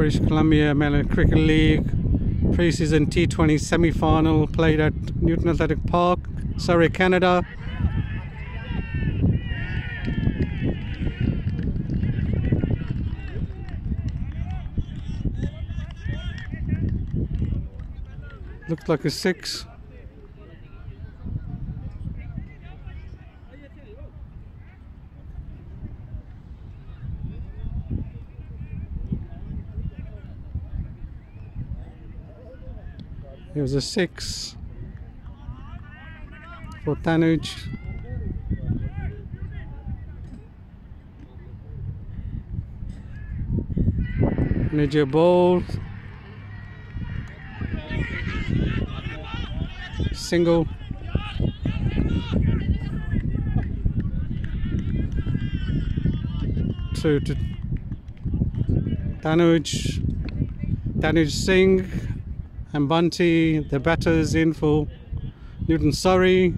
British Columbia Mainland Cricket League pre-season T20 semi-final played at Newton Athletic Park, Surrey, Canada. Looks like a six. It was a six for Tanuj. Major ball. Single. To, to Tanuj. Tanuj Singh and Bunty, the batters in for Newton Surrey.